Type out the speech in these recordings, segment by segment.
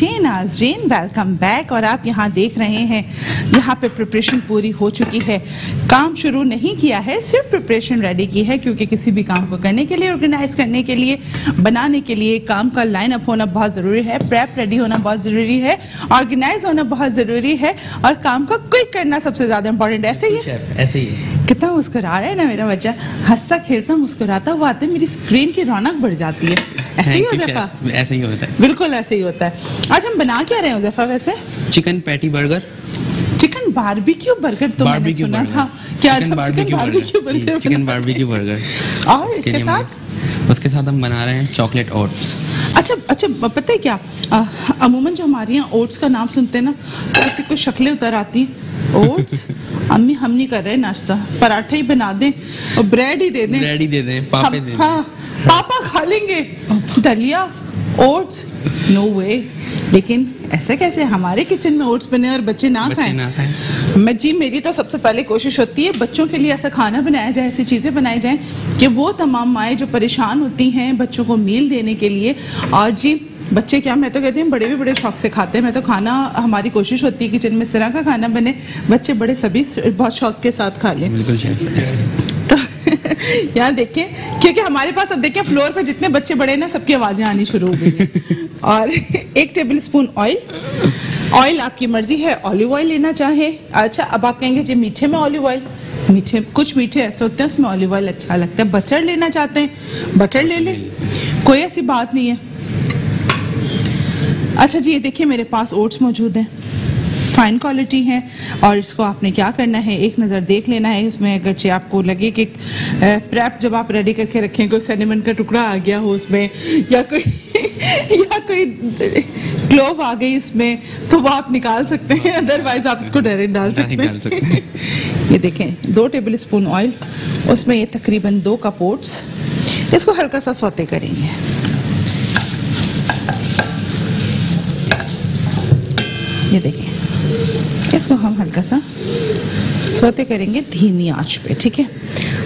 जी नाजरीन welcome back और आप यहाँ देख रहे हैं यहाँ पे प्रिपरेशन पूरी हो चुकी है। काम शुरू नहीं किया है सिर्फ़ प्रिपरेशन रेडी की है क्योंकि किसी भी काम को करने के लिए ऑर्गेनाइज करने के लिए बनाने के लिए काम का लाइन अप होना बहुत ज़रूरी है प्रेप रेडी होना बहुत ज़रूरी है ऑर्गेनाइज होना बहुत ज़रूरी है और काम को क्विक करना सबसे ज़्यादा इंपॉर्टेंट ऐसे ही ऐसे ही। कितना मुस्कुरा रहा है ना मेरा बच्चा। हंसता खेलता मुस्कुराता हुआ आते मेरी स्क्रीन की रौनक बढ़ जाती है। ऐसे ही हो. ऐसे ही होता है। बिल्कुल ऐसे ही होता है। आज हम बना क्या रहे हैं जैफा वैसे? Chicken patty burger chicken barbecue burger तो मैंने सुना था। क्या chicken barbecue burger chicken barbecue burger और इसके साथ? उसके साथ हम बना रहे हैं चॉकलेट ओट्स अच्छा अच्छा पता है क्या? अमूमन जो हमारे यहाँ ओट्स का नाम सुनते हैं ना तो ऐसी कोई शक्लें उतर आती हैं। ओट्स अम्मी हम नहीं कर रहे नाश्ता। पराठा ही बना दें और ब्रेड ही दे दें। रेडी दे दें पापे दे दें हाँ पापा खा लेंगे। दलिया ओट्स नो वे लेकिन ऐसे कैसे? हमारे किचन में ओट्स बने और बच्चे ना खाएँ। ना खाएँ। मैं जी मेरी तो सबसे पहले कोशिश होती है बच्चों के लिए ऐसा खाना बनाया जाए ऐसी चीज़ें बनाई जाएँ कि वो तमाम माएँ जो परेशान होती हैं बच्चों को मील देने के लिए। और जी बच्चे क्या मैं तो कहती हूँ बड़े भी बड़े शौक से खाते हैं। मैं तो खाना हमारी कोशिश होती है किचन में इस तरह का खाना बने। बच्चे बड़े सभी बहुत शौक के साथ खा लें। बिल्कुल यहाँ देखें, क्योंकि हमारे पास अब देखें फ्लोर पर जितने बच्चे बड़े ना, सबकी आवाज़ें आनी शुरू हो गई और एक टेबल स्पून ऑयल ऑयल आपकी मर्ज़ी है ऑलिव ऑयल लेना चाहे। अच्छा अब आप कहेंगे, जी, मीठे में ऑलिव ऑयल मीठे, कुछ मीठे ऐसे होते हैं, उसमें ऑलिव ऑयल अच्छा लगता है। बटर लेना चाहते हैं बटर ले लें। कोई ऐसी बात नहीं है। अच्छा जी, ये देखिए, मेरे पास ओट्स मौजूद हैं। फाइन क्वालिटी है और इसको आपने क्या करना है एक नज़र देख लेना है। इसमें अगरचे आपको लगे कि प्रेप जब आप रेडी करके रखें कोई सेनिमन का टुकड़ा आ गया हो उसमें या कोई या कोई क्लोव आ गई इसमें तो वो आप निकाल सकते हैं। अदरवाइज़ आप इसको डायरेक्ट डाल सकते। हैं। हैं ये देखें दो टेबल स्पून ऑयल उसमें ये तकरीबन दो कप ओट्स इसको हल्का सा सौते करेंगे। ये देखें। इसको हम हल्का सा सौते करेंगे धीमी आँच पे ठीक है?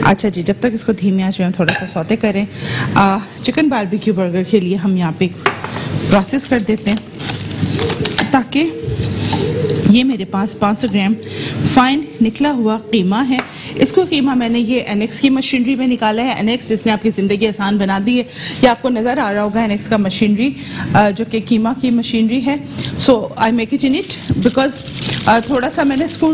अच्छा जी जब तक इसको धीमी आँच पे हम थोड़ा सा सौते करें आ, चिकन बारबेक्यू बर्गर के लिए हम यहाँ पे प्रोसेस कर देते हैं ताकि ये मेरे पास 500 ग्राम फाइन निकला हुआ कीमा है। इसको कीमा मैंने ये एनएक्स की मशीनरी में निकाला है। एनएक्स जिसने आपकी ज़िंदगी आसान बना दी है। ये आपको नज़र आ रहा होगा एनएक्स का मशीनरी जो कि कीमा की मशीनरी है। So I make it in it because थोड़ा सा मैंने इसको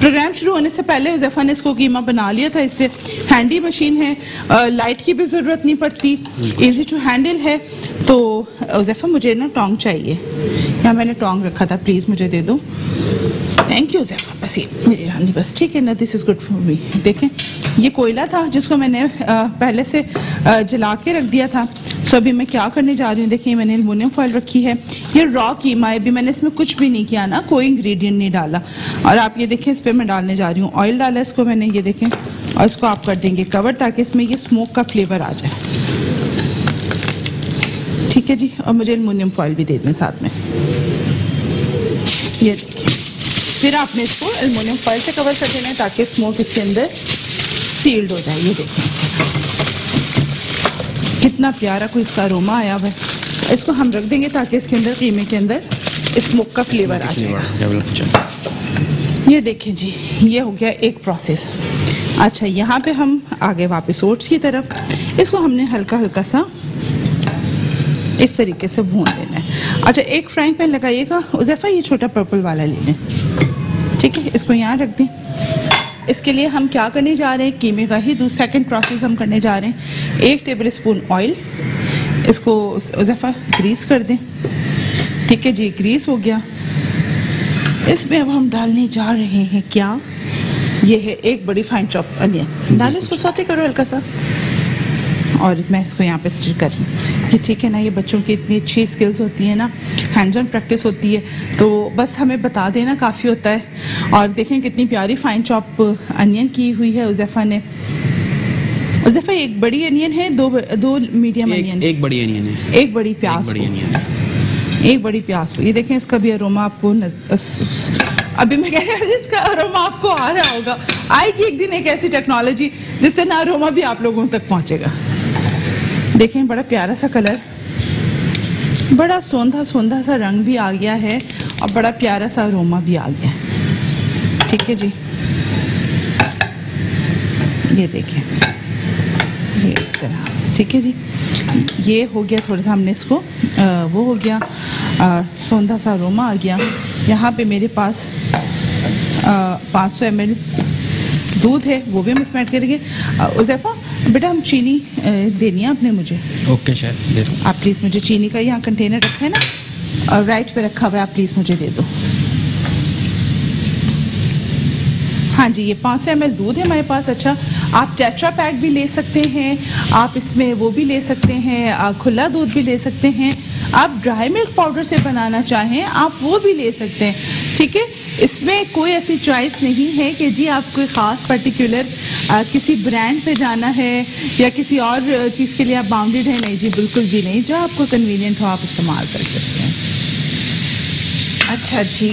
प्रोग्राम शुरू होने से पहले उजैफा ने इसको कीमा बना लिया था। इससे हैंडी मशीन है आ, लाइट की भी ज़रूरत नहीं पड़ती। इजी टू हैंडल है। तो उजैफा मुझे ना टोंग चाहिए। यहाँ मैंने टोंग रखा था प्लीज़ मुझे दे दो। थैंक यू जैफा बस ये मेरी रानी बस ठीक है ना? This is good for me देखें। ये कोयला था जिसको मैंने पहले से जला के रख दिया था। सो अभी मैं क्या करने जा रही हूँ? देखिए, मैंने एलुमिनियम फॉइल रखी है। ये रॉ कीमा है। अभी मैंने इसमें कुछ भी नहीं किया ना, कोई इंग्रेडिएंट नहीं डाला। और आप ये देखें इस पर मैं डालने जा रही हूँ। ऑयल डाला इसको मैंने, ये देखें। और इसको आप कर देंगे कवर ताकि इसमें ये स्मोक का फ्लेवर आ जाए। ठीक है जी, और मुझे एलुमिनियम फॉइल भी दे दें साथ में। ये देखिए फिर आपने इसको एलुमिनियम फॉइल से कवर कर देना है ताकि स्मोक इसके अंदर सील्ड हो जाए ये देखें। कितना प्यारा कोई इसका अरोमा आया हुआ है। इसको हम रख देंगे ताकि इसके अंदर कीमे के अंदर स्मोक का फ्लेवर आ जाएगा ये देखें जी ये हो गया एक प्रोसेस अच्छा यहाँ पे हम आगे वापस ओट्स की तरफ़। इसको हमने हल्का हल्का सा इस तरीके से भून लेना है। अच्छा एक फ्राइंग पैन लगाइएगा उजैफा ये छोटा पर्पल वाला ले लें। ठीक है इसको यहाँ रख दें। इसके लिए हम क्या करने जा रहे हैं? कीमे का ही दूसरा सेकंड प्रोसेस हम करने जा रहे हैं। एक टेबल स्पून ऑयल इसको उजैफा ग्रीस कर दें। ठीक है जी ग्रीस हो गया। इसमें अब हम डालने जा रहे हैं क्या? ये है एक बड़ी फाइन चॉप अनियन डालो इसको सौते करो हल्का सा। और मैं इसको यहाँ पे स्टिर कर रही हूँ। कि ठीक है ना ये बच्चों की इतनी अच्छी स्किल्स होती है ना हैंड्स ऑन प्रैक्टिस होती है तो बस हमें बता देना काफ़ी होता है। और देखें कितनी प्यारी फाइन चॉप अनियन की हुई है उजैफा ने। उजैफा एक बड़ी अनियन है दो दो मीडियम अनियन एक, बड़ी अनियन है। एक बड़ी प्याज बड़ी अनियन है। एक बड़ी प्याज ये देखें इसका भी अरोमा आपको नज... अभी मैं कह रही हूँ इसका अरोमा आपको आ रहा होगा आएगी एक दिन एक ऐसी टेक्नोलॉजी जिससे ना अरोमा भी आप लोगों तक पहुंचेगा। देखें बड़ा प्यारा सा कलर। बड़ा सौंधा सौंधा सा रंग भी आ गया है और बड़ा प्यारा सा अरोमा भी आ गया है। ठीक है जी? ये देखें। ये इस तरह। ठीक है जी? ये हो गया थोड़ा सा हमने इसको अ, वो हो गया सौंधा सा अरोमा आ गया। यहाँ पे मेरे पास पाँच सौ एम दूध है वो भी हम इसमें ऐड करेंगे। उज़ैफा बेटा हम चीनी देनी है आपने मुझे। ओके शेफ दे दो। आप प्लीज़ मुझे चीनी का यहाँ कंटेनर रखा है ना और राइट पे रखा हुआ है आप प्लीज़ मुझे दे दो। हाँ जी ये पाँच सौ एम दूध है हमारे पास अच्छा। आप टेट्रा पैक भी ले सकते हैं आप इसमें वो भी ले सकते हैं खुला दूध भी ले सकते हैं। आप ड्राई मिल्क पाउडर से बनाना चाहें आप वो भी ले सकते हैं। ठीक है? इसमें कोई ऐसी चॉइस नहीं है कि जी आप कोई ख़ास पर्टिकुलर किसी ब्रांड पे जाना है या किसी और चीज़ के लिए आप बाउंडेड है? नहीं जी, बिल्कुल भी नहीं। जो आपको कन्वीनियंट हो, आप इस्तेमाल कर सकते हैं। अच्छा जी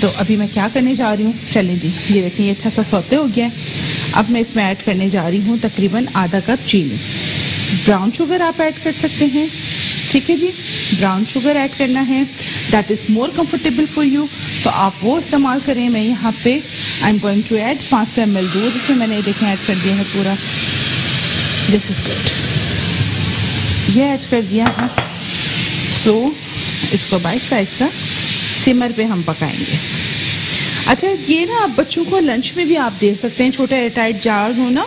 तो अभी मैं क्या करने जा रही हूँ? चलें जी, ये देखें ये अच्छा सा सौते हो गया है। अब मैं इसमें ऐड करने जा रही हूँ तकरीबन आधा कप चीनी। ब्राउन शुगर आप ऐड कर सकते हैं। ठीक है जी ब्राउन शुगर ऐड करना है। That is more comfortable for you तो आप वो इस्तेमाल करें, मैं यहाँ पे I am going to add पाँच सौ एम एल दूध इसमें मैंने देखें ऐड कर दिया है पूरा। दिस इज़ गुड ये ऐड कर दिया है। सो so, इसको बाइस साइज़ का सिमर पे हम पकाएँगे। अच्छा ये ना आप बच्चों को लंच में भी आप दे सकते हैं छोटा एयरटाइट जार हो ना।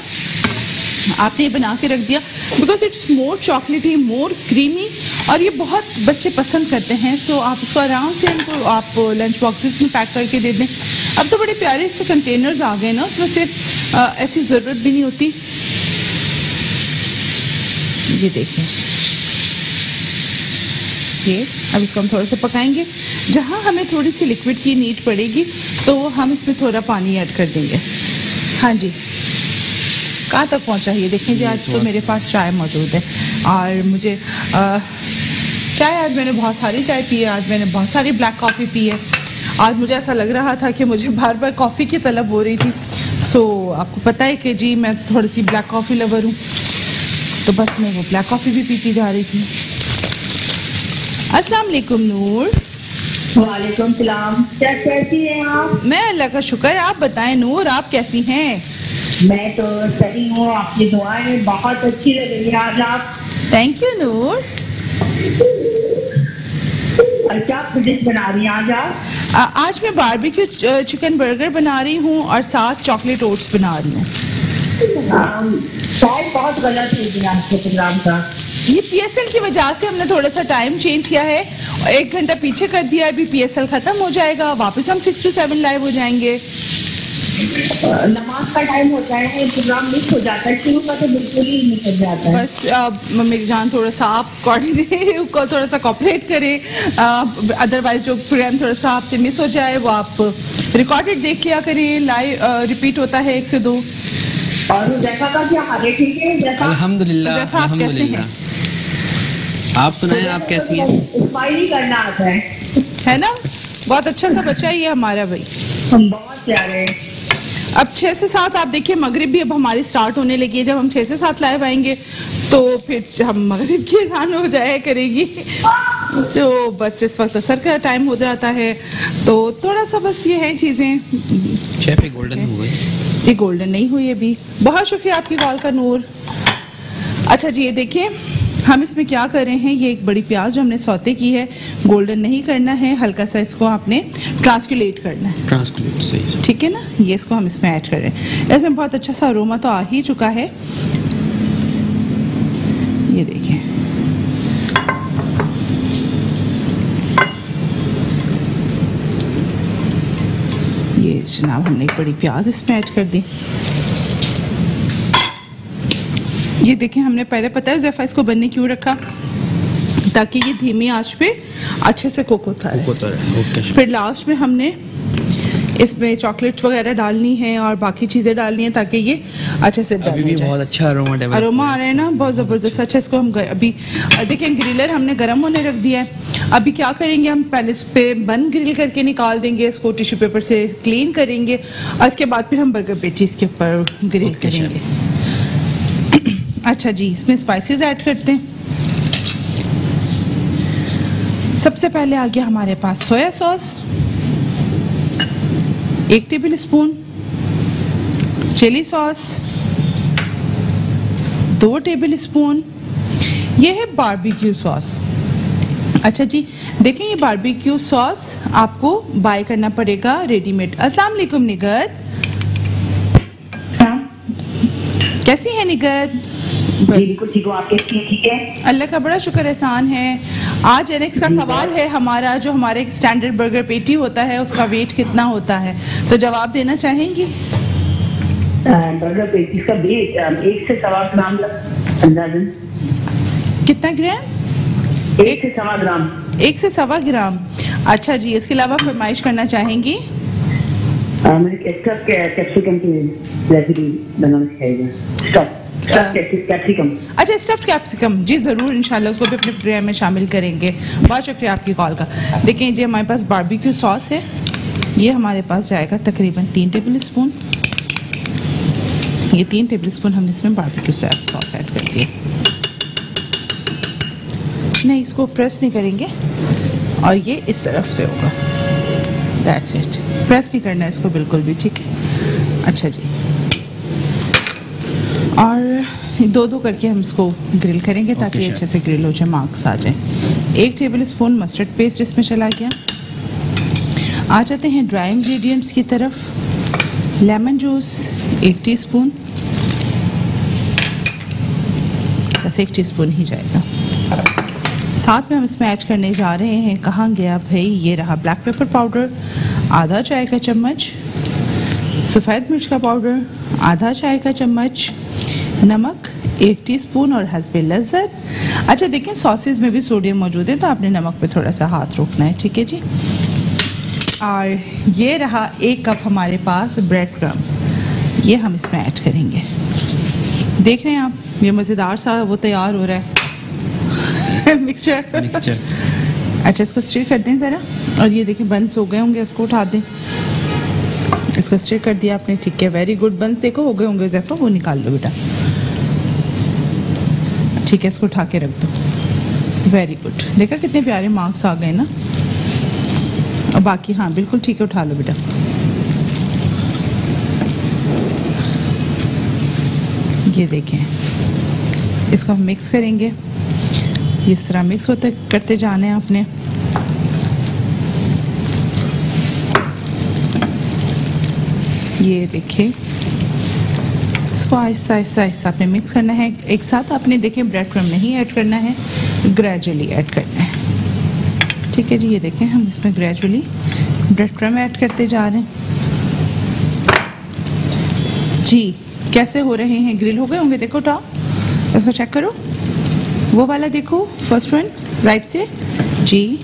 आपने ये बना के रख दिया। बिकॉज़ इट्स मोर चॉकलेटी मोर क्रीमी और ये बहुत बच्चे पसंद करते हैं। सो आप इसको आराम से इनको आप लंच बॉक्सेस में पैक करके दे दें। अब तो बड़े प्यारे से कंटेनर्स आ गए ना उसमें से अ, ऐसी ज़रूरत भी नहीं होती। ये देखिए। ये अब इसको हम थोड़ा सा पकाएँगे। जहाँ हमें थोड़ी सी लिक्विड की नीड पड़ेगी तो हम इसमें थोड़ा पानी ऐड कर देंगे। हाँ जी। कहाँ तक पहुँचा ये? देखें जी आज तो मेरे पास चाय मौजूद है। और मुझे अ, चाय आज मैंने बहुत सारी चाय पी है आज मैंने बहुत सारी ब्लैक कॉफ़ी पी है। आज मुझे ऐसा लग रहा था कि मुझे बार बार कॉफ़ी की तलब हो रही थी। सो so, आपको पता है कि जी मैं थोड़ी सी ब्लैक कॉफ़ी लवर हूँ। तो बस मैं वो ब्लैक कॉफ़ी भी पीती जा रही थी। अस्सलाम वालेकुम नूर। वालेकुम सलाम। क्या कैसी हैं आप? मैं अल्लाह का शुक्र आप बताएँ नूर आप कैसी हैं? मैं तो सही हूँ आपकी दुआएँ बहुत अच्छी लग रही है आज आप। Thank you Noor. और क्या डिश बना रही हैं आज आप? आज मैं बारबेक्यू चिकन बर्गर बना रही हूँ और साथ चॉकलेट ओट्स बना रही हूँ। ये पी बहुत गलत हो आपके प्रोग्राम का। ये पीएसएल की वजह से हमने थोड़ा सा टाइम चेंज किया है। और एक घंटा पीछे कर दिया है, अभी पीएसएल खत्म हो जाएगा वापस हम सिक्स टू सेवन लाइव हो जाएँगे। नमाज़ का टाइम होता है प्रोग्राम मिस हो जाता है शुरू का तो बिल्कुल ही मिस हो जाता है। बस मेरी जान थोड़ा सा आप कोऑर्डिनेट को थोड़ा सा कॉपरेट करें। अदरवाइज़ जो प्रोग्राम थोड़ा सा आपसे मिस हो जाए वो आप रिकॉर्डेड देख लिया करें लाइव रिपीट होता है एक से दो। और जैसा का क्या हाल है ठीक है जैसा अल्हम्दुलिल्लाह आप कैसे अल्हम्दुलिल्लाह। आप सुनाएँ आप कैसी हैं? स्माइल ही करना आता है। है ना? बहुत अच्छा सा बच्चा ही है हमारा भाई। हम बहुत प्यारे हैं। अब छः से सात आप देखिए मगरिब भी अब हमारी स्टार्ट होने लगी है। जब हम छः से सात लाइव आएँगे तो फिर हम मगरिब की अजान हो जाया करेगी। तो बस इस वक्त असर का टाइम हो जाता है। तो थोड़ा सा बस ये है चीज़ें। शेफ गोल्डन हो गई ये गोल्डन नहीं हुई अभी। बहुत शुक्रिया आपकी कॉल का नूर। अच्छा जी ये देखिए हम इसमें क्या कर रहे हैं? ये एक बड़ी प्याज जो हमने सौते की है गोल्डन नहीं करना है हल्का सा इसको आपने ट्रांसकुलेट करना है। ट्रांसकुलेट सही से ठीक है ना? ये इसको हम इसमें ऐड कर रहे हैं। ऐसे में बहुत अच्छा सा अरोमा तो आ ही चुका है। ये देखिए। ये जनाब हमने एक बड़ी प्याज इसमें ऐड कर दी। ये देखें हमने पहले पता है जैफा इसको बनने क्यों रखा? ताकि ये धीमी आँच पे अच्छे से कुक होता रहे कोतर ओके। फिर लास्ट में हमने इसमें चॉकलेट वगैरह डालनी है और बाकी चीज़ें डालनी है ताकि ये अच्छे से अभी भी बहुत अच्छा अरोमा अरोमा आ रहा है ना बहुत ज़बरदस्त। अच्छा। इसको हम अभी देखिए ग्रिलर हमने गर्म होने रख दिया है। अभी क्या करेंगे हम पहले इस पे बन ग्रिल करके निकाल देंगे इसको टिश्यू पेपर से क्लीन करेंगे और इसके बाद फिर हम बर्गर पेटी इसके ऊपर ग्रिल करेंगे। अच्छा जी इसमें स्पाइसेस ऐड करते हैं। सबसे पहले आ गया हमारे पास सोया सॉस एक टेबल स्पून चिली सॉस दो टेबल स्पून ये है बारबेक्यू सॉस अच्छा जी देखें ये बारबेक्यू सॉस आपको बाय करना पड़ेगा रेडीमेड अस्सलाम वालेकुम निगत कैसी है निगत? बिल्कुल अल्लाह का बड़ा शुक्र एहसान है। आज एनेक्स का सवाल है हमारा जो हमारे स्टैंडर्ड बर्गर पेटी होता है उसका वेट कितना होता है? तो जवाब देना चाहेंगी? बर्गर पेटीज का वेट एक से सवा ग्राम अंदाजन। कितना ग्राम? एक से सवा ग्राम। एक से सवा ग्राम। अच्छा जी इसके अलावा फरमाइश करना चाहेंगी? के कैप्सिकम की रेसिपी बनाना कैप्सिकम अच्छा स्टफ्ड कैप्सिकम जी ज़रूर इंशाल्लाह उसको भी अपने प्रोग्राम में शामिल करेंगे। बहुत शुक्रिया आपकी कॉल का। देखें जी हमारे पास बारबेक्यू सॉस है। ये हमारे पास जाएगा तकरीबन तीन टेबल स्पून ये तीन टेबल स्पून हमने इसमें बारबेक्यू सॉस ऐड कर दिया। नहीं इसको प्रेस नहीं करेंगे। और ये इस तरफ़ से होगा। दैट्स इट प्रेस नहीं करना इसको बिल्कुल भी ठीक है? अच्छा जी। और दो दो करके हम इसको ग्रिल करेंगे ताकि अच्छे से ग्रिल हो जाए मार्क्स आ जाए। एक टेबल स्पून मस्टर्ड पेस्ट इसमें चला गया। आ जाते हैं ड्राई इंग्रेडिएंट्स की तरफ़। लेमन जूस एक टीस्पून बस एक टीस्पून ही जाएगा। साथ में हम इसमें ऐड करने जा रहे हैं कहाँ गया भाई? ये रहा ब्लैक पेपर पाउडर आधा चाय का चम्मच। सफ़ेद मिर्च का पाउडर आधा चाय का चम्मच। नमक एक टीस्पून और हसब लज्जत अच्छा देखें सॉसेज में भी सोडियम मौजूद है तो आपने नमक पे थोड़ा सा हाथ रोकना है ठीक है जी? और ये रहा एक कप हमारे पास ब्रेड क्रम ये हम इसमें ऐड करेंगे. देख रहे हैं आप ये मज़ेदार सा वो तैयार हो रहा है। मिक्सचर मिक्सचर अच्छा इसको स्टिर कर दें ज़रा। और ये देखें बंस हो गए होंगे उसको उठा दें। इसको स्टिर कर दिया आपने ठीक है वेरी गुड बंस देखो हो गए होंगे जैफा वो निकाल लो बेटा। ठीक है, इसको उठा के रख दो। वेरी गुड देखा कितने प्यारे मार्क्स आ गए ना? और बाकी हाँ बिल्कुल ठीक है, उठा लो बेटा। ये देखें। इसको हम मिक्स करेंगे। इस तरह मिक्स होते करते जाना है आपने। ये देखिए इसको आहिस्ता आहिस्ता आहिस्ता आपने मिक्स करना है। एक साथ आपने देखें ब्रेड क्रम नहीं ऐड करना है ग्रेजुअली ऐड करना है। ठीक है जी, ये देखें, हम इसमें ग्रेजुअली ब्रेड क्रम ऐड करते जा रहे हैं। जी, कैसे हो रहे हैं? ग्रिल हो गए होंगे, देखो टॉप इसको चेक करो। वो वाला देखो फ़र्स्ट वन राइट से। जी।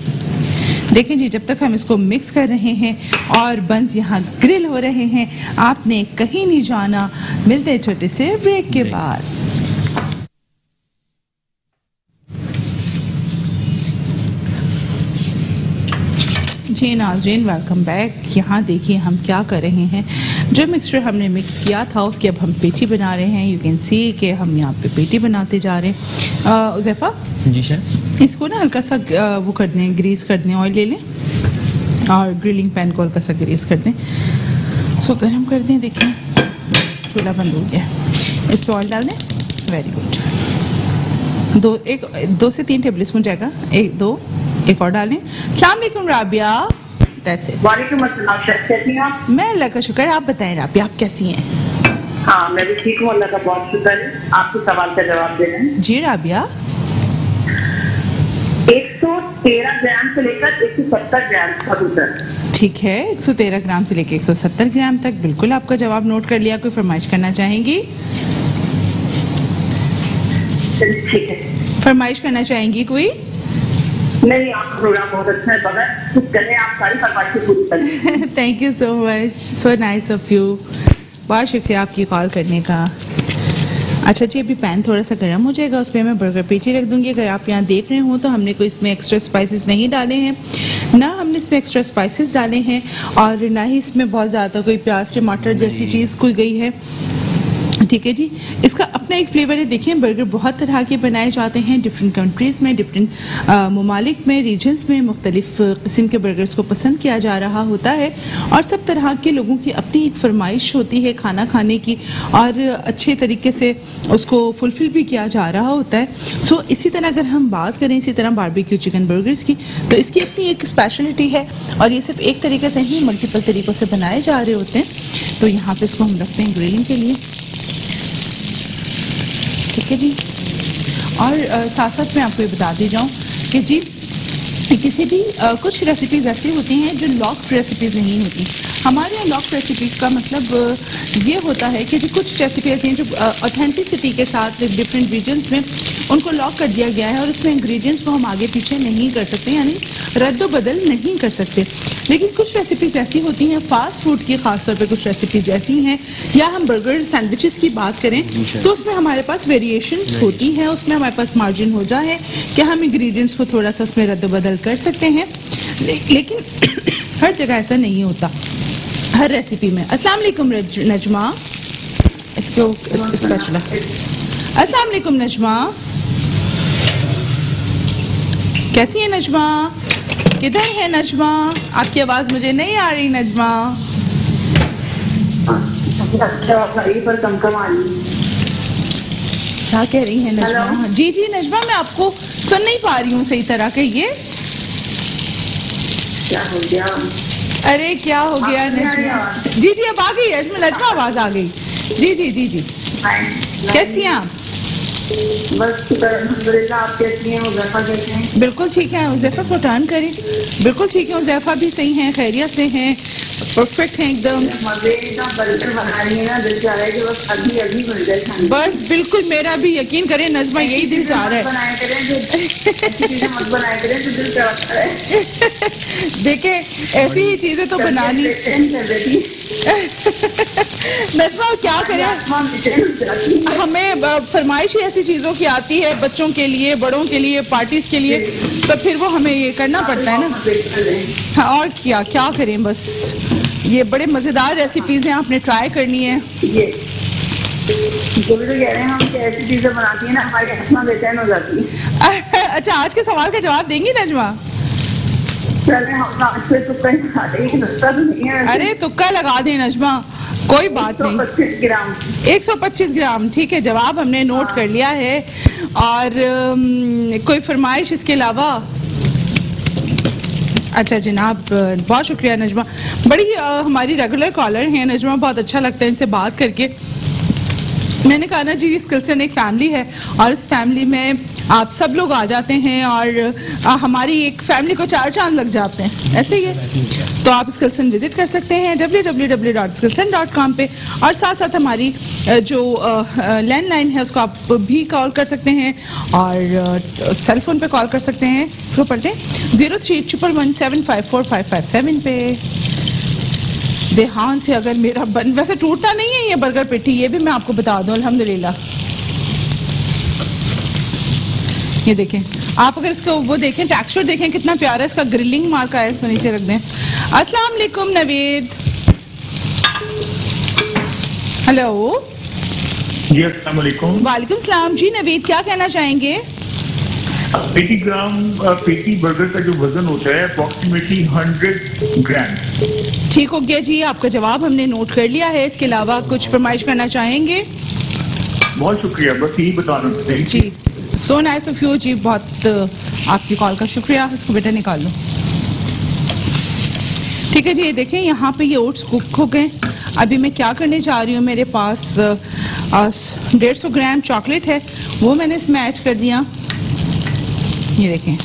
देखें जी जब तक हम इसको मिक्स कर रहे हैं और बंस यहाँ ग्रिल हो रहे हैं आपने कहीं नहीं जाना। मिलते छोटे से ब्रेक के बाद। जी नाजरीन वेलकम बैक यहाँ देखिए हम क्या कर रहे हैं। जो मिक्सचर हमने मिक्स किया था उसकी अब हम पेटी बना रहे हैं। यू कैन सी कि हम यहाँ पे पेटी बनाते जा रहे हैं। उजैफा? जी शेफ इसको ना हल्का सा वो कर दें ग्रीस कर दें ऑयल ले लें। और ग्रिलिंग पैन को हल्का सा ग्रीस कर दें। इसको गर्म कर दें देखें चूल्हा बंद हो गया। इस पर ऑयल डाल दें। वेरी गुड दो एक दो से तीन टेबल स्पून जाएगा। एक दो। एक और डालें। सलाम वालेकुम राबिया। दैट्स इट वालेकुम मैं अल्लाह का शुक्र आप बताएँ राबिया आप कैसी हैं? हाँ मैं भी ठीक हूँ अल्लाह का बहुत शुक्र है। आपके सवाल का जवाब हैं। जी राबिया। एक सौ तेरह ग्राम से लेकर एक सौ सत्तर ग्राम कबूतर ठीक है 113 ग्राम से लेके 170 ग्राम तक। बिल्कुल आपका जवाब नोट कर लिया कोई फरमाइश करना चाहेंगी? ठीक है। फरमाइश करना चाहेंगी कोई? नहीं आपका प्रोग्राम बहुत अच्छा है बगैर कुछ करें आप सारी फरमाइशें पूरी करें thank you so much so nice of you बहुत शुक्रिया आपकी कॉल करने का। अच्छा जी अभी पैन थोड़ा सा गर्म हो जाएगा उस पर मैं बर्गर पीछे रख दूँगी। अगर आप यहाँ देख रहे हो तो हमने कोई इसमें एक्स्ट्रा स्पाइसेस नहीं डाले हैं। ना हमने इसमें एक्स्ट्रा स्पाइसेस डाले हैं और ना ही इसमें बहुत ज़्यादा कोई प्याज टमाटर जैसी चीज़ कोई गई है। ठीक है जी। इसका अपना एक फ्लेवर है देखें बर्गर बहुत तरह के बनाए जाते हैं डिफरेंट कंट्रीज़ में डिफरेंट ममालिक में रीजन्स में मुख्तलिफ़ किस्म के बर्गर्स को पसंद किया जा रहा होता है। और सब तरह के लोगों की अपनी एक फरमाइश होती है खाना खाने की, और अच्छे तरीके से उसको फुलफ़िल भी किया जा रहा होता है। सो इसी तरह अगर हम बात करें, इसी तरह बारबेक्यू चिकन बर्गर्स की तो इसकी अपनी एक स्पेशलिटी है, और ये सिर्फ़ एक तरीके से ही मल्टीपल तरीक़ों से बनाए जा रहे होते हैं। तो यहाँ पर इसको हम रखते हैं ग्रिलिंग के लिए। ठीक है जी? और साथ साथ मैं आपको ये बता दी जाऊँ कि जी किसी भी आ, कुछ रेसिपीज़ ऐसी होती हैं जो लॉक रेसिपीज़ नहीं होती। हमारे यहाँ लॉक रेसिपीज़ का मतलब ये होता है कि जी कुछ रेसिपी ऐसी हैं जो ऑथेंटिसिटी के साथ डिफरेंट रीजन में उनको लॉक कर दिया गया है और उसमें इंग्रेडिएंट्स को हम आगे पीछे नहीं कर सकते यानी रद्द बदल नहीं कर सकते। लेकिन कुछ रेसिपीज़ ऐसी होती हैं फास्ट फ़ूड की खासतौर पे कुछ रेसिपीज़ ऐसी हैं या हम बर्गर सैंडविचेस की बात करें तो उसमें हमारे पास वेरिएशंस होती हैं उसमें हमारे पास मार्जिन हो जाए कि हम इंग्रेडिएंट्स को थोड़ा सा उसमें रद्द बदल कर सकते हैं। ले, लेकिन हर जगह ऐसा नहीं होता। हर रेसिपी में। अस्सलाम वालेकुम नजमा। इसको इसका चला। अस्सलाम वालेकुम नजमा। कैसी है नजमा? किधर है नजमा? आपकी आवाज़ मुझे नहीं आ रही नजमा। अच्छा क्या कह रही है नजमा? जी जी नजमा मैं आपको सुन नहीं पा रही हूँ सही तरह कहिए क्या हो गया? अरे क्या हो गया? जी जी अब आ गई अजमल अच्छा आवाज़ आ गई। जी जी जी जी। कैसी हैं आप? बस आप कैसी हैं? हैं? बिल्कुल ठीक है उजैफा को टर्न करें बिल्कुल ठीक है उजैफा भी सही हैं खैरियत से हैं। परफेक्ट हैं एकदम बस बिल्कुल मेरा भी यकीन करें, नजमा यही दिल चाह रहा है। देखे, ऐसी ही चीज़ें तो बनानी। नजमा, क्या करें। हमें फरमाइश ऐसी चीज़ों की आती है, बच्चों के लिए, बड़ों के लिए, पार्टीज़ के लिए तो फिर वो हमें ये करना पड़ता है ना। हाँ और क्या क्या करें बस। ये बड़े मज़ेदार रेसिपीज़ हैं आपने ट्राई करनी है। ये जो भी तो कह रहे हैं हम ऐसी चीज़ें बनाती है ना हमारी आसमान बेचैन हो जाती है। अच्छा आज के सवाल का जवाब देंगी नजमा? तो ही है अरे तुक्का लगा दें नजमा। कोई बात नहीं। ग्राम। 125 ग्राम ठीक है जवाब हमने नोट कर लिया है। और कोई फरमाइश इसके अलावा? अच्छा जनाब बहुत शुक्रिया नजमा। बड़ी आ, हमारी रेगुलर कॉलर हैं नजमा बहुत अच्छा लगता है इनसे बात करके। मैंने कहा ना जी इस कल्चर एक फैमिली है और इस फैमिली में आप सब लोग आ जाते हैं और अ, हमारी एक फैमिली को चार चाँद लग जाते हैं। ऐसे ही है। तो आप स्किल्सन विज़िट कर सकते हैं www.skillson.com पे। और साथ साथ हमारी जो लैंडलाइन है उसको आप भी कॉल कर सकते हैं और सेल फ़ोन पे कॉल कर सकते हैं। उसको पढ़ते zero three triple one seven five four five five seven पे। देहान से अगर मेरा बन वैसे टूटता नहीं है ये बर्गर पेटी ये भी मैं आपको बता दूँ अल्हम्दुलिल्लाह। ये देखें। आप अगर इसको वो देखें टेक्सचर देखें कितना प्यारा है इसका ग्रिलिंग मार्का है इसको नीचे रख दें। अस्सलाम वालेकुम नवीद। हेलो जी अस्सलाम वालेकुम वालेकुम सलाम। जी नवीद क्या कहना चाहेंगे? 80 ग्राम पेटी बर्गर का जो वज़न होता है अप्रोक्सीमेटली 100 ग्राम ठीक हो गया जी आपका जवाब हमने नोट कर लिया है। इसके अलावा कुछ फरमाइश करना चाहेंगे? बहुत शुक्रिया बस यही बताना चाहते हैं जी। सो नाइस ऑफ़ यू जी बहुत आपकी कॉल का शुक्रिया. इसको बेटा निकाल लो. ठीक है जी, ये देखें, यहाँ पे ये ओट्स कुक हो गए. अभी मैं क्या करने जा रही हूँ? मेरे पास डेढ़ सौ ग्राम चॉकलेट है. वो मैंने इसमें ऐड कर दिया. ये देखें.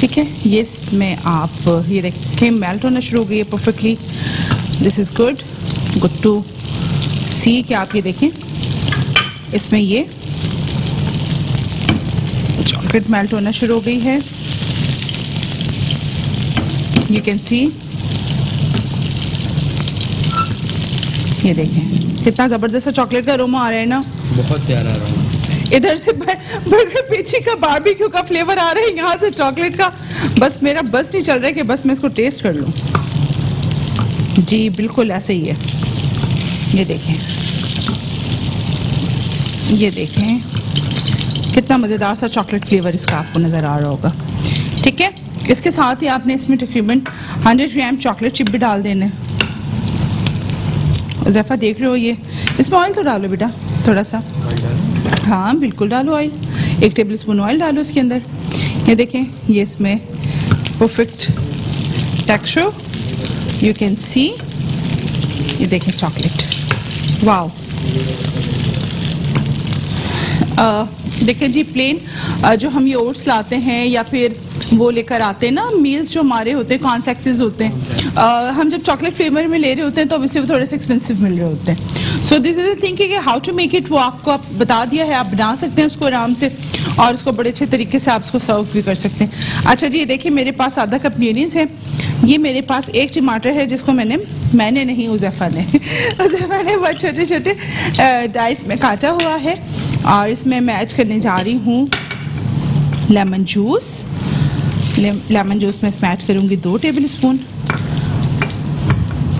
ठीक है, ये इसमें आप, ये देखें मेल्ट होना शुरू हो गई है perfectly this is good good to see कि आप ये देखें. इसमें ये चॉकलेट मेल्ट होना शुरू हो गई है। यू कैन सी ये देखें। कितना ज़बरदस्त चॉकलेट का अरोमा आ रहा है ना। बहुत प्यारा रहा इधर से बर्गर पीछे का बारबेक्यू का फ्लेवर आ रहा है यहाँ से चॉकलेट का। बस मेरा बस नहीं चल रहा है कि बस मैं इसको टेस्ट कर लूँ। जी बिल्कुल ऐसे ही है। ये देखें। ये देखें। कितना मज़ेदार सा चॉकलेट फ्लेवर इसका आपको नज़र आ रहा होगा। ठीक है? इसके साथ ही आपने इसमें तकरीबन 100 ग्राम चॉकलेट चिप भी डाल देने। जैफा, देख रहे हो ये? इसमें ऑयल तो डालो बेटा, थोड़ा सा। हाँ बिल्कुल डालो ऑयल एक टेबल स्पून ऑयल डालो इसके अंदर। ये देखें, ये इसमें perfect texture you can see ये देखें चॉकलेट वाओ देखें जी प्लेन जो हम ये ओट्स लाते हैं या फिर वो लेकर आते हैं ना मील्स जो हमारे होते हैं कॉन्फ्लेक्सेज होते हैं अ, हम जब चॉकलेट फ्लेवर में ले रहे होते हैं तो वो थोड़े से एक्सपेंसिव मिल रहे होते हैं। सो दिस इज़ थिंकिंग कि हाउ टू मेक इट वो आपको आप बता दिया है आप बना सकते हैं उसको आराम से और उसको बड़े अच्छे तरीके से आप उसको सर्व भी कर सकते हैं। अच्छा जी देखिए मेरे पास आधा कप म्यूनीस है। ये मेरे पास एक टमाटर है जिसको मैंने मैंने नहीं उजैफा ने उजैफा ने बहुत छोटे छोटे डाइस में काटा हुआ है। और इसमें मैं ऐड करने जा रही हूँ लेमन जूस। लेमन जूस में इसमें ऐड करूँगी दो टेबल स्पून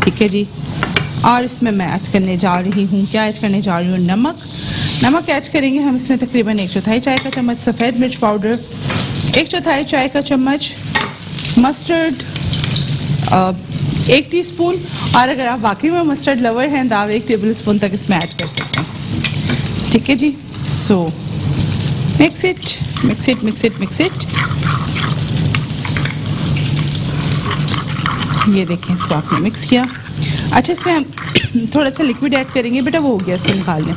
ठीक है जी। और इसमें मैं ऐड करने जा रही हूँ, क्या ऐड करने जा रही हूँ? नमक। नमक ऐड करेंगे हम इसमें तकरीबन एक चौथाई चाय का चम्मच, सफ़ेद मिर्च पाउडर, एक चौथाई चाय का चम्मच मस्टर्ड एक टीस्पून और अगर आप वाकई में मस्टर्ड लवर हैं तो आप एक टेबल स्पून तक इसमें ऐड कर सकते हैं। ठीक है जी। So mix it mix it mix it mix it ये देखें इसको आपने मिक्स किया। अच्छा इसमें हम थोड़ा सा लिक्विड ऐड करेंगे। बेटा, वो हो गया, इसको निकाल लें।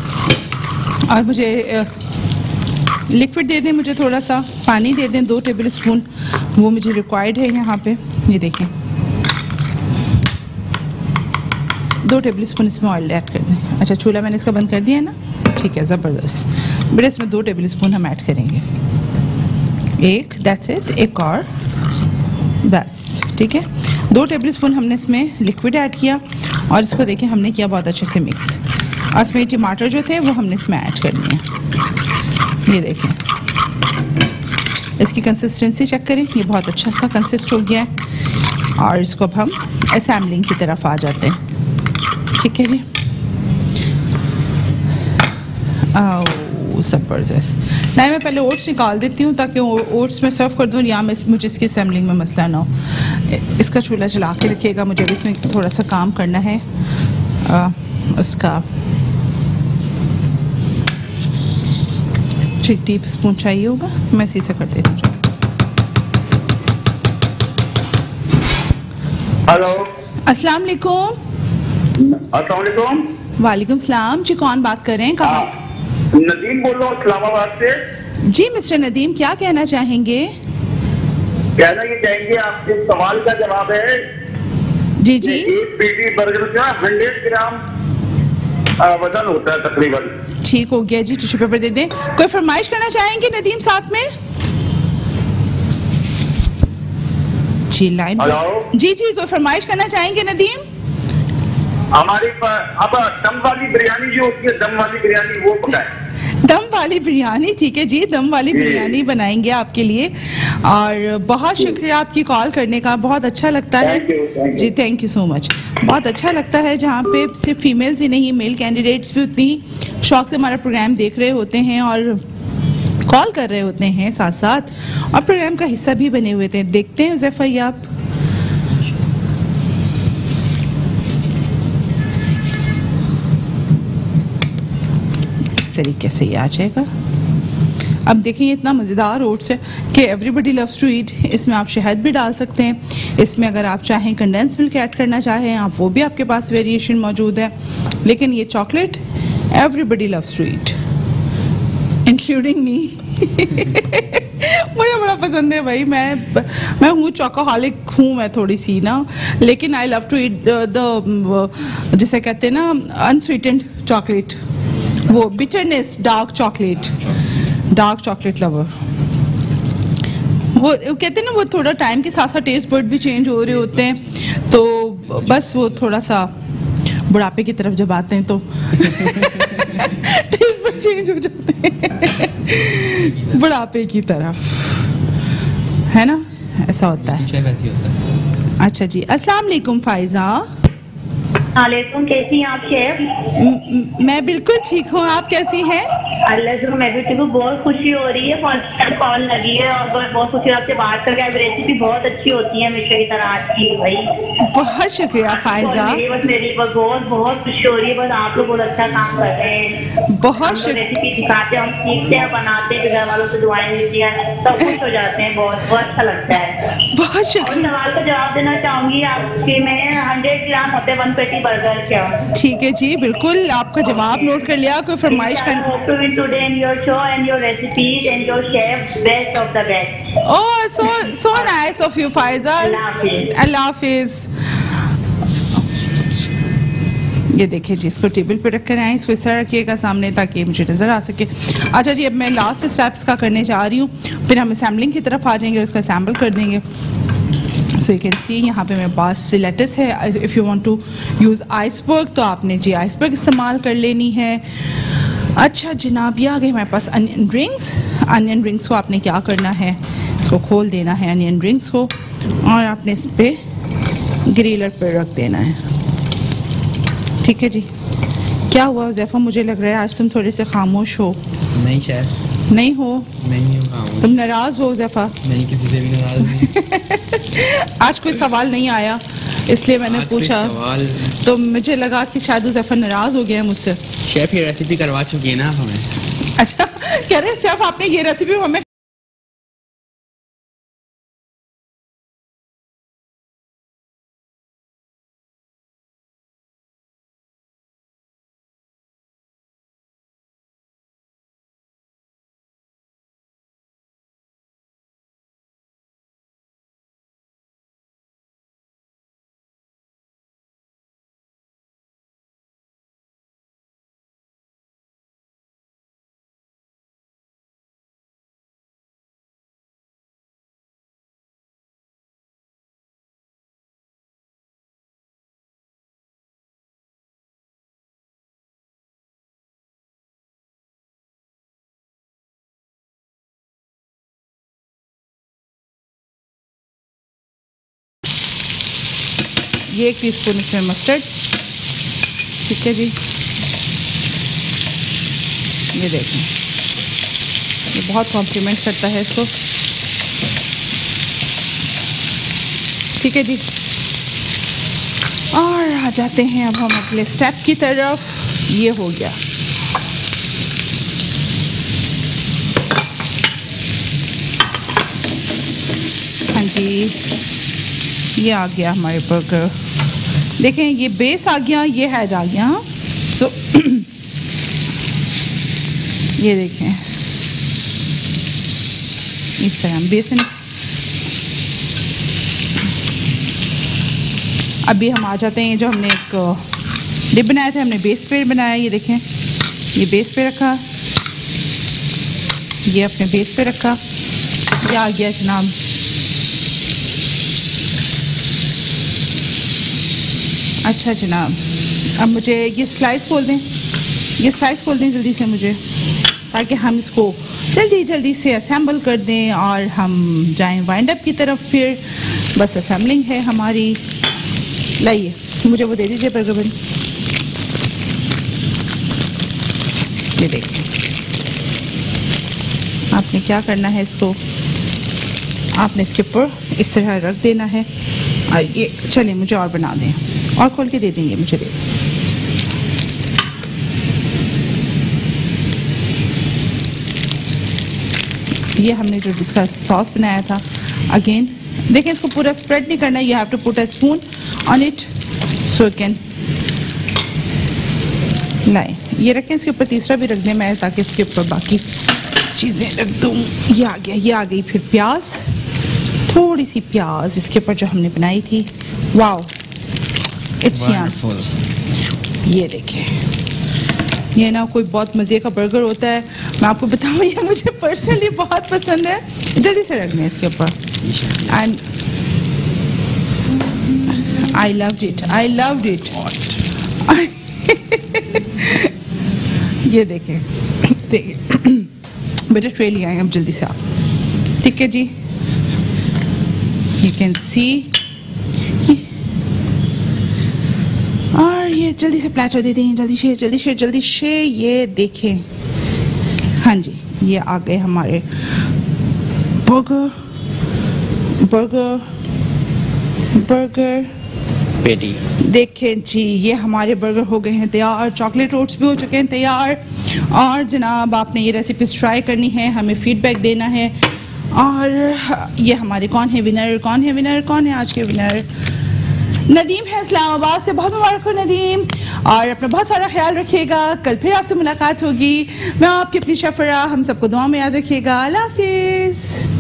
और मुझे लिक्विड दे दें, मुझे थोड़ा सा पानी दे दें, दो टेबल स्पून वो मुझे रिक्वायर्ड है यहाँ पे। ये देखें। दो टेबल स्पून इसमें ऑयल ऐड कर दें। अच्छा चूल्हा मैंने इसका बंद कर दिया है ना? ठीक है, ज़बरदस्त। बेटा इसमें दो टेबल स्पून हम ऐड करेंगे। एक दैट्स इट एक और। बस, ठीक है? दो टेबल स्पून हमने इसमें लिक्विड ऐड किया और इसको देखिए हमने किया बहुत अच्छे से मिक्स और इसमें टमाटर जो थे, वो हमने इसमें ऐड करनी है। ये देखें। इसकी कंसिस्टेंसी चेक करें। ये बहुत अच्छा सा कंसिस्ट हो गया है। और इसको अब हम असेंबलिंग की तरफ़ आ जाते हैं। ठीक है जी? ज़बरदस्त। नहीं मैं पहले ओट्स निकाल देती हूँ ताकि ओट्स में सर्व कर दूँ या मैं मुझे इसकी असेंबलिंग में मसला ना हो। इसका चूल्हा जला के रखिएगा मुझे अभी इसमें थोड़ा सा काम करना है। आ, उसका थ्री टी स्पून चाहिए होगा मैं इसी से कर देती हूँ। हेलो अस्सलाम वालेकुम। वालेकुम। सलाम। जी कौन बात कर रहे हैं? कहाँ से? नदीम बोल रहा हूँ इस्लामाबाद से। जी मिस्टर नदीम क्या कहना चाहेंगे? कहना ये चाहेंगे आपके सवाल का जवाब है। जी जी। एक पेटी बर्गर का हंड्रेड ग्राम वज़न होता है तकरीबन। ठीक हो गया जी टिश्यू पेपर दे दें। कोई फरमाइश करना चाहेंगे नदीम साथ में? जी लाइन जी जी कोई फरमाइश करना चाहेंगे नदीम? हमारे अब दम वाली बिरयानी जो होती है दम वाली बिरयानी वो पकाए दम वाली बिरयानी ठीक है जी? दम वाली बिरयानी बनाएँगे आपके लिए। और बहुत शुक्रिया आपकी कॉल करने का। बहुत अच्छा लगता है. जी थैंक यू सो मच बहुत अच्छा लगता है जहाँ पे सिर्फ़ फीमेल्स ही नहीं मेल कैंडिडेट्स भी उतनी शौक से हमारा प्रोग्राम देख रहे होते हैं और कॉल कर रहे होते हैं साथ साथ और प्रोग्राम का हिस्सा भी बने हुए थे। देखते हैं जैफा आप तरीके से ये आ जाएगा? अब देखिए इतना मज़ेदार ओट्स है कि एवरीबडी लव्स टू ईट इसमें आप शहद भी डाल सकते हैं। इसमें अगर आप चाहें कंडेंस मिल्क ऐड करना चाहें, आप वो भी आपके पास वेरिएशन मौजूद है। लेकिन ये chocolate everybody loves to eat including me मुझे बड़ा पसंद है भाई। मैं मैं हूँ चॉकोहॉलिक हूँ मैं थोड़ी सी ना। लेकिन I love to eat the जिसे कहते हैं ना अनस्वीटेंड चॉकलेट वो bitterness dark chocolate dark chocolate lover वो कहते हैं ना वो थोड़ा टाइम के साथ साथ टेस्ट बर्ड भी चेंज हो रहे होते हैं। तो बस वो थोड़ा सा बुढ़ापे की तरफ़ जब आते हैं तो टेस्ट बर्ड चेंज हो जाते हैं। बुढ़ापे की तरफ़। है ना? ऐसा होता है। होता है। अच्छा जी अस्सलाम वालेकुम फाइजा। वालेकुम कैसी हैं आप शेफ? म- बिल्कुल ठीक हूँ आप कैसी हैं? अल्लाह से मैं भी ठीक हूँ बहुत खुशी हो रही है फ़र्स्ट टाइम कॉल लगी है और बहुत खुशी आपसे बात करके। आप रेसिपी बहुत अच्छी होती है हमेशा की तरह आज की भाई। बहुत शुक्रिया फायजा। बस मेरी बस बहुत बहुत खुशी हो रही है बस आप लोग बहुत अच्छा काम कर रहे हैं। बहुत तो रेसिपी सिखाते हम सीखते हैं बनाते हैं घर वालों से दुआएँ मिलती हैं सब खुश हो जाते हैं बहुत बहुत अच्छा लगता है। बहुत शुक्रिया। सवाल का जवाब देना चाहूँगी आपके मैं हंड्रेड ग्राम होते वन पेटी ठीक है जी बिल्कुल आपका जवाब नोट कर लिया कोई फरमाइश कर. ओह so so nice of you Faiza अल्लाह हाफिज। ये देखिए जी इसको टेबल पे रख कर आए इसको इस तरह रखिएगा सामने ताकि मुझे नज़र आ सके। अच्छा जी अब मैं लास्ट स्टेप्स का करने जा रही हूँ फिर हम असेंबलिंग की तरफ़ आ जाएँगे उसको असेंबल कर देंगे। सो यू कैन सी यहाँ पे मेरे पास लेटस है। If you want to use iceberg तो आपने जी आइसबर्ग इस्तेमाल कर लेनी है। अच्छा जनाब, ये आ गए हमारे पास अनियन रिंग्स अनियन रिंग्स को आपने क्या करना है? इसको खोल देना है अनियन रिंग्स को। और आपने इस पर ग्रिलर पर रख देना है। ठीक है जी? क्या हुआ जैफा? मुझे लग रहा है आज तुम थोड़े से खामोश हो। नहीं शेफ नहीं हो? नहीं हूँ खाऊँगा तुम नाराज़ हो जैफा? नहीं किसी से भी नाराज़ नहीं आज कोई सवाल नहीं आया इसलिए मैंने पूछा। सवाल तो मुझे लगा कि शायद जैफा नाराज़ हो गया है मुझसे। शेफ ये रेसिपी करवा चुकी है ना आप हमें। अच्छा कह रहे हैं शेफ आपने ये रेसिपी हमें ये एक टीस्पून इसमें मस्टर्ड ठीक है जी? ये देखें ये बहुत कॉम्प्लीमेंट करता है इसको। ठीक है जी। और आ जाते हैं अब हम अगले स्टेप की तरफ़। ये हो गया। हाँ जी। ये आ गया हमारे बर्गर देखें, ये बेस आ गया, ये हेड आ गया। सो ये देखें। इस तरह बेसन अभी हम आ जाते हैं जो हमने एक डिप बनाया था, हमने बेस पे बनाया, ये देखें। ये बेस पे रखा। ये अपने बेस पे रखा। ये आ गया, जनाब। अच्छा जनाब। अब मुझे ये स्लाइस खोल दें। ये स्लाइस खोल दें जल्दी से मुझे, ताकि हम इसको जल्दी जल्दी से असेंबल कर दें और हम जाएँ वाइंड अप की तरफ़ फिर। बस असेंबलिंग है हमारी। लाइए, मुझे वो दे दीजिए बर्गर बन ये देखिए। आपने क्या करना है इसको? आपने इसके ऊपर इस तरह रख देना है। और ये चलिए मुझे और बना दें। और खोल के दे देंगे मुझे। दे ये हमने जो इसका सॉस बनाया था अगेन देखें इसको पूरा स्प्रेड नहीं करना you have to put a spoon on it so can लाए ये रखें, इसके ऊपर तीसरा भी रख दें मैं, ताकि इसके ऊपर बाकी चीज़ें रख दूँ। ये आ गया, ये आ गई फिर प्याज। थोड़ी सी प्याज इसके ऊपर जो हमने बनाई थी। वाओ इट्स ये देखें ये ना कोई बहुत मज़े का बर्गर होता है। मैं आपको बताऊँ ये मुझे पर्सनली बहुत पसंद है। जल्दी से रखना इसके ऊपर। And I love it I love it ये देखें देखिए। बेटा ट्रे ले आए अब जल्दी से आप। ठीक है जी। यू कैन सी जल्दी से प्लेटर दे दें जल्दी से जल्दी से जल्दी से ये देखें। हाँ जी ये आ गए हमारे बर्गर बर्गर बर्गर पेटी। देखें जी ये हमारे बर्गर हो गए हैं तैयार चॉकलेट ओट्स भी हो चुके हैं तैयार। और जनाब आपने ये रेसिपीज़ ट्राई करनी है हमें फीडबैक देना है। और ये हमारे कौन है विनर कौन है विनर कौन है आज के विनर नदीम है इस्लामाबाद से। बहुत मुबारक हो नदीम। और अपना बहुत सारा ख्याल रखिएगा। कल फिर आपसे मुलाकात होगी। मैं आपकी अपनी शफरा, हम सबको दुआ में याद रखिएगा। अल्लाह हाफिज़।